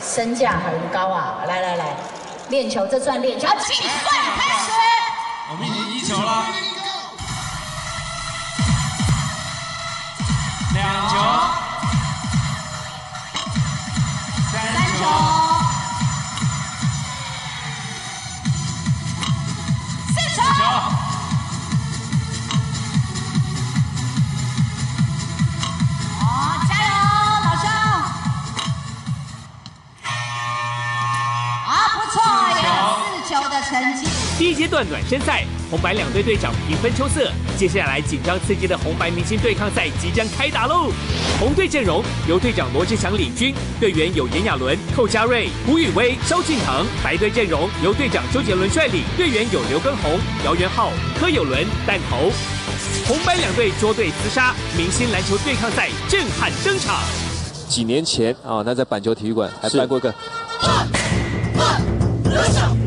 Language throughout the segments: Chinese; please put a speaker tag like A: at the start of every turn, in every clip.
A: 身价很高啊！来来来，练球这算练球，计算开始。
B: 我们已经一球了，两球，
A: 的成绩。
C: 第一阶段暖身赛，红白两队队长平分秋色。接下来紧张刺激的红白明星对抗赛即将开打喽！红队阵容由队长罗志祥领军，队员有炎亚纶、寇家瑞、胡宇威、萧敬腾；白队阵容由队长周杰伦率领，队员有刘畊宏、姚元浩、柯有伦、弹头。红白两队捉对厮杀，明星篮球对抗赛震撼登场。
D: 几年前啊，那在板球体育馆还办过一个。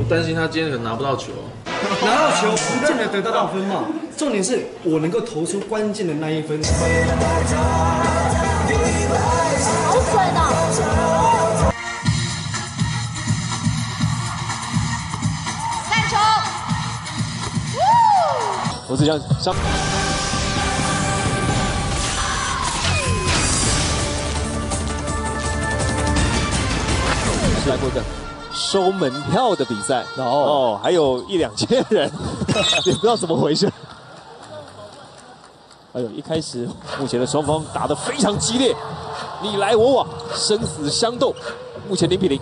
E: 我担心他今天可能拿不到球。
F: 拿到球不见得得得到分嘛，重点是我能够投出关键的那一分。
A: 好准哦！三球。
D: 罗志祥上。是来过一个收门票的比赛哦，还有一两千人，也不知道怎么回事。哎呦，一开始目前的双方打得非常激烈，你来我往，生死相斗，目前零比零。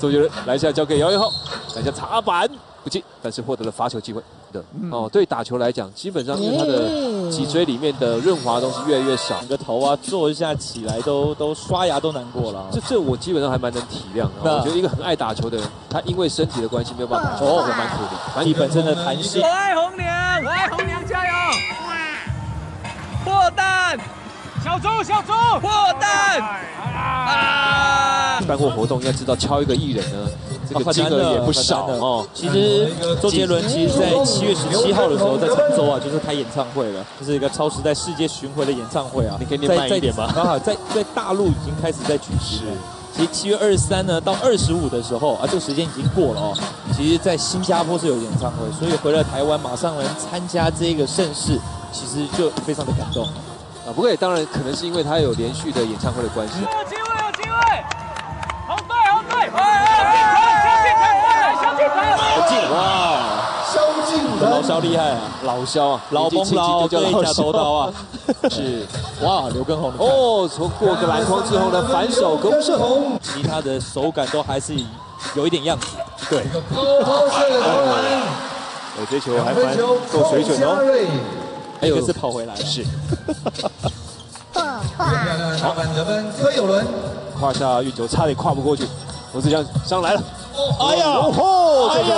D: 周杰伦来下交给姚元浩，来下插板不进，但是获得了罚球机会。的哦，对打球来讲，基本上因为他的脊椎里面的润滑东西越来越少，
G: 整个头啊坐一下起来都都刷牙都难过了。
D: 这这我基本上还蛮能体谅的。我觉得一个很爱打球的人，他因为身体的关系没有办法打球，也蛮可怜。
G: 你本身的弹性。
C: 我爱红娘，我爱红娘，加油！破蛋，小猪小猪破蛋
D: 啊！办过活动应该知道，敲一个艺人呢。这个金额也不少哦。
G: 其实周杰伦其实，在七月十七号的时候，在常州啊，就是开演唱会了，这是一个超时代世界巡回的演唱会啊。
D: 你可以念慢一点吗？
G: 刚好在在大陆已经开始在举行了。其实七月二十三呢到二十五的时候啊，这个时间已经过了哦。其实，在新加坡是有演唱会，所以回了台湾马上能参加这个盛事，其实就非常的感动
D: 啊。不过也当然可能是因为他有连续的演唱会的关系。
C: 有机会，有机会，好对，好对。
D: 哇，
F: 萧敬腾，
G: 老萧厉害啊，
D: 老萧啊，
G: 老崩老对假头刀啊，
D: 是。
G: 哇，刘畊宏
D: 哦，从过个篮筐之后呢，反手攻射，
G: 其他的手感都还是有一点样子，
D: 对，我这球还蛮够水准哦，
G: 还有一是跑回来是，
F: 好，得分柯有伦，
D: 胯下运球差点跨不过去，罗志祥上来了。
G: 哎呀！哦，这个，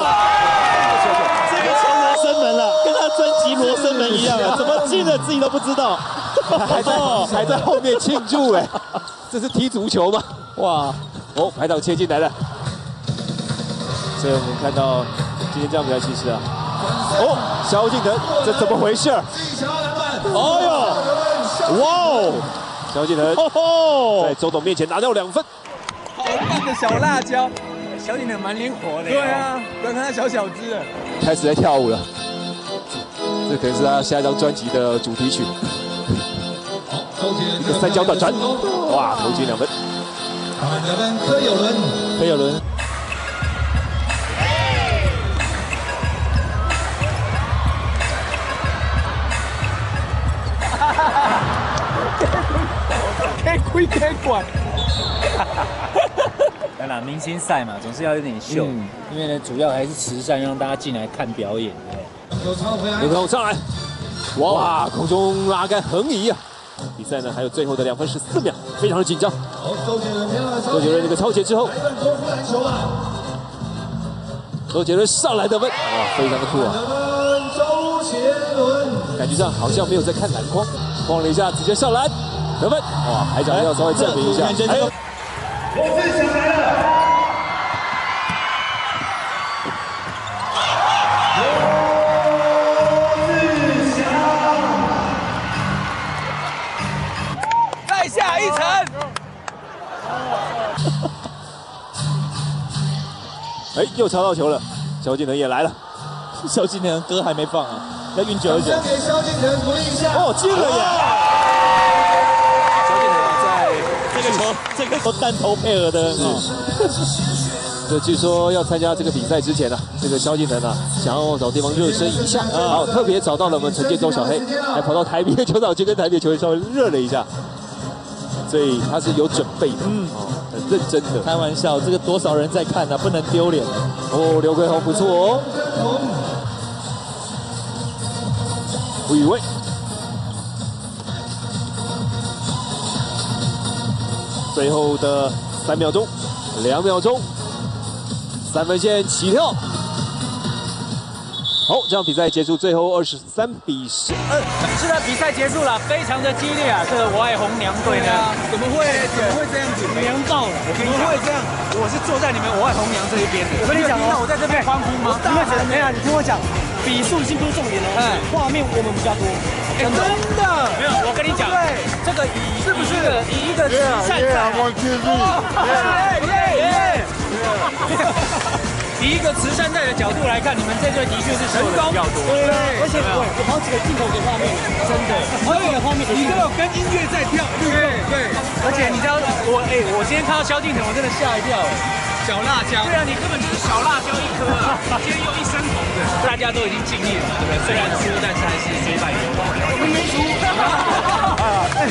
G: 这个球罗生门了，跟他专辑《罗生门》一样啊！怎么进的自己都不知道，
D: 还在还在后面庆祝哎！这是踢足球吗？哇！哦，排档切进来了。所以我们看到今天这样比赛其实啊，哦，萧敬腾，这怎么回事？
G: 哎呦！哇哦！
D: 萧敬腾在周董面前拿掉两分，
H: 好棒的小辣椒。小景的蛮灵活的，对啊，不要看他小小只，
D: 开始在跳舞了，这可能是他下一张专辑的主题曲。三角短传，哇，投进两分。
F: 两分，柯有伦，
G: 柯有伦。
H: 哈哈哈！开亏开管。
I: 当然，明星赛嘛，总是要有点秀，因为呢，主要还是慈善，让大家进来看表演。
D: 刘畊上来，哇，空中拉杆横移啊！比赛呢还有最后的两分十四秒，非常的紧张。周杰伦，周杰伦这个超前之后，周杰伦上来得分，哇，非常的酷啊！周杰伦，感觉上好像没有在看篮筐，晃了一下直接上篮得分，哇，排长要稍微证明一下。还有。罗志祥来了！
H: 罗志祥，在下一层。
D: 哎，又抄到球了，萧敬腾也来了，
G: 萧敬腾歌还没放啊，要运久一点。
F: 给萧敬腾鼓励一下。
D: 哦，进了耶！萧敬腾在
G: 这个球，这个球弹头配合的很好。
D: 这 据说要参加这个比赛之前呢、这个萧敬腾啊，想要找地方热身一下，然后特别找到了我们陈建州小黑，还跑到台北球场去跟台北球员稍微热了一下，所以他是有准备的，嗯，哦，很认真的。
G: 开玩笑，这个多少人在看呢、不能丢脸。
D: 哦，刘桂宏不错哦，吴宇威，最后的三秒钟，两秒钟，三分线起跳。好，这场比赛结束，最后二十三比十二。
I: 是的，比赛结束了，非常的激烈啊！这个我爱红娘队呢，
H: 怎么会？怎么会这样子？
I: 娘爆了！我跟你，
H: 怎么会这样？
I: 我是坐在你们我爱红娘这一边的。
H: 我跟你讲哦
I: 那我在这边欢呼吗？
H: 你们觉得没有？你听我讲，比数已经不是重点了，
I: 哎
H: 画面我们比较多。
I: 真的，没有，我跟你讲，
H: 对
I: 这个以是不是以一个慈善赛啊，耶耶耶！以一个慈善赛的角度来看，你们这队的确是成功比较多。
H: 对，而且我有好几个镜头给画面，真的，好几个画面，你都有跟音乐在跳，对对。
I: 而且你知道我哎、我今天看到萧敬腾，我真的吓一跳哎。
H: 小辣椒
I: 对啊，你根本就是小辣椒一颗啊！今天又一身红的，大家都已经尽力了，对不对？虽然输，但是还是虽败犹荣。我们没输。
H: 哎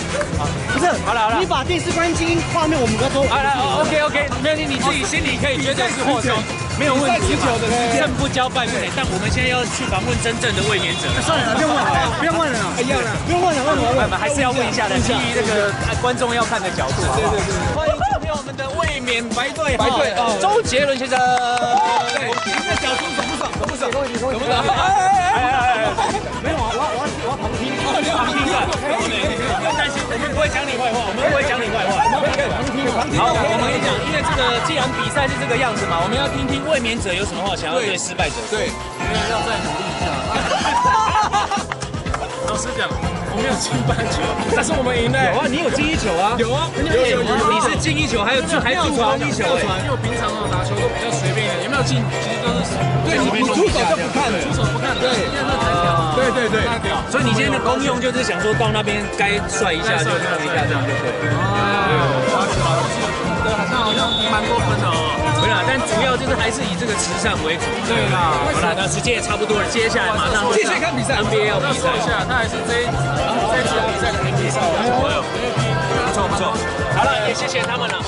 H: 不是，
I: 好了好了
H: 你把电视关静音，画面我们比较多。
I: 好了，OK OK，没问题，你自己心里可以觉得是获胜，没有问题嘛。胜不骄败不馁，但我们现在要去访问真正的卫冕者。
H: 算 了，不用问了，不用问了，哎要了，不用问了，问了，问了，
I: 还是要问一下的，基于这个呃观众要看的角度，好不好？欢迎白队，
H: 白队
I: 周杰伦先生。
H: 对，你的角度爽不爽？爽不爽？爽不爽？哎哎哎哎哎！没有啊，我要我要我要旁听，
I: 旁听的，不用担心，我们不会讲你坏话，我们不会讲你坏话。
H: 旁听旁听。
I: 好，我们跟你讲，因为这个既然比赛是这个样子嘛，我们要听听卫冕者有什么话想要对失败者说。
E: 对，因为要再努力一下。老师讲，我没有进半球，但是我们赢了。
I: 有啊，你有进一球啊？
E: 有啊，有有有，
I: 你是进一球，还有还有助攻一球哎。
E: 因为我平常哦打球都比较随便一点，有没有进其实都是
H: 对，你出手就不看了，
E: 出手不看的，对。
H: 对对对。
I: 所以你今天的功用就是想说到那边该帅一下就帅一下，这样就对。
E: 对，好像
I: 是以这个慈善为主。
E: 对啦，
I: 好了，那时间也差不多了，接下来马上
H: 继续看比赛
I: ，NBA 要
E: 要
I: 比赛
E: 说一。下，他还是这一这一次比赛的 MVP。
I: 不错不错，好了，也谢谢他们了。